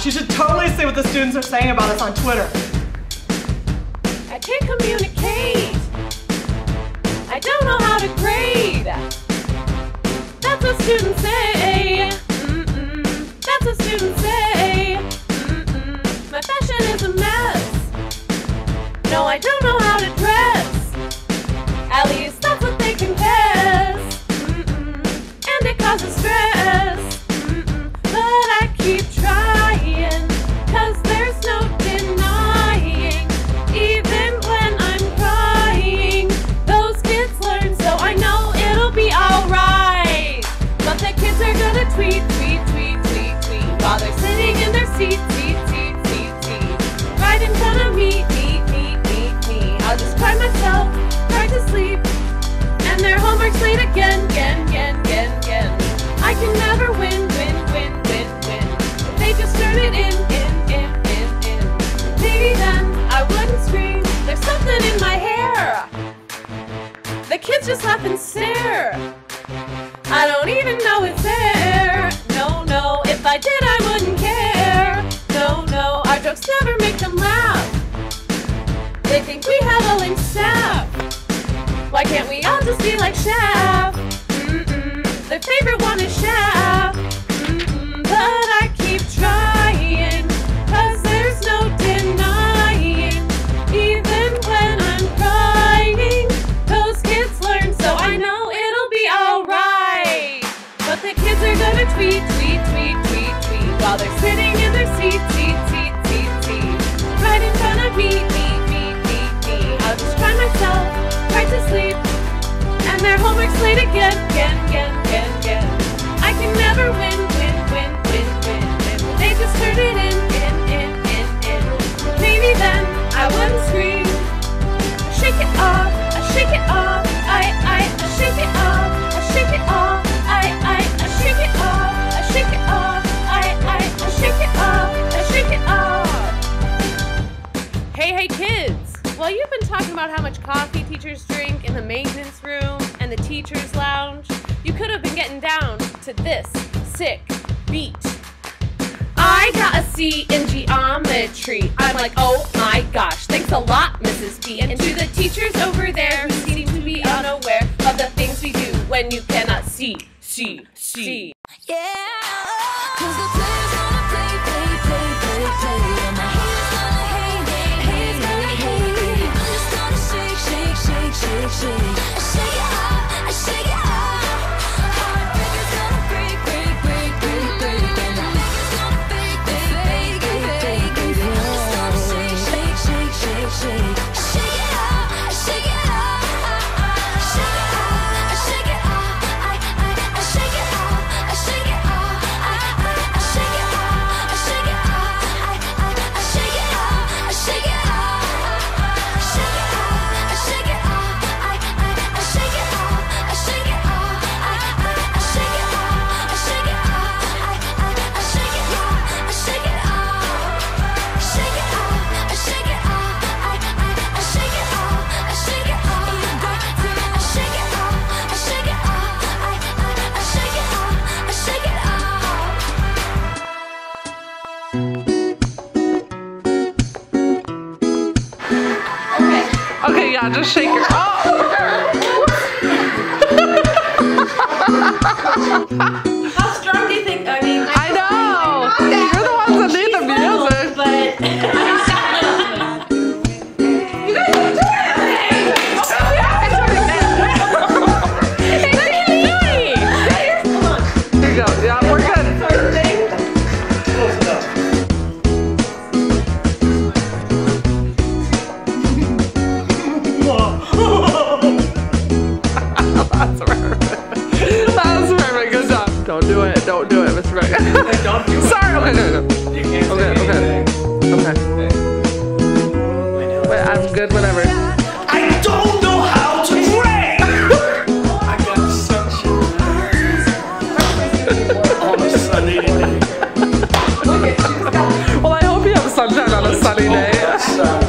she should totally see what the students are saying about us on Twitter. I can't communicate. Again, again, again, again, again. I can never win, win, win, win, win. If they just turn it in, in, in, in, in. Maybe then I wouldn't scream. There's something in my hair. The kids just laugh and stare. I don't even know it's there. No, no, if I did, I wouldn't care. No, no, our jokes never make them laugh. They think we have a lame staff. Why can't we all just be like Shaft? Mm-mm. Their favorite one is Shaft. Mm-mm. But I keep trying, cause there's no denying. Even when I'm crying, those kids learn, so I know it'll be alright. But the kids are gonna tweet, tweet, tweet, tweet, tweet while they're sitting in their seat, seat, seat, seat, seat. Right in front of me, me, me, me, me. I'll just cry myself, to sleep. And their homework's late again, again, again, again, again. I can never win, win, win, win, win, win. They just turn it in, in, in, in, in. Maybe then I wouldn't scream. Shake it off, I shake it off, I, I, I shake it off, I shake it off, I, I, I shake it off, I shake it off, I, I, I shake it off, I shake it off. Hey, hey, kids! Well, you've been talking about how much coffee teachers drink in the maintenance room and the teacher's lounge. You could have been getting down to this sick beat. I got a C in geometry. I'm like, oh my gosh, thanks a lot, Mrs. B. And to the teachers over there shake, yeah, just shake your. Oh, That's perfect. That's perfect. Good job. Don't do it. Don't do it, Mr. Beck. Don't do it. Sorry. Okay, no, no. You can't okay, say okay. okay. Okay. Wait, I'm good, whatever. I don't know how to pray! I got such on a sunny day. well, I hope you have sunshine on a sunny day. Oh,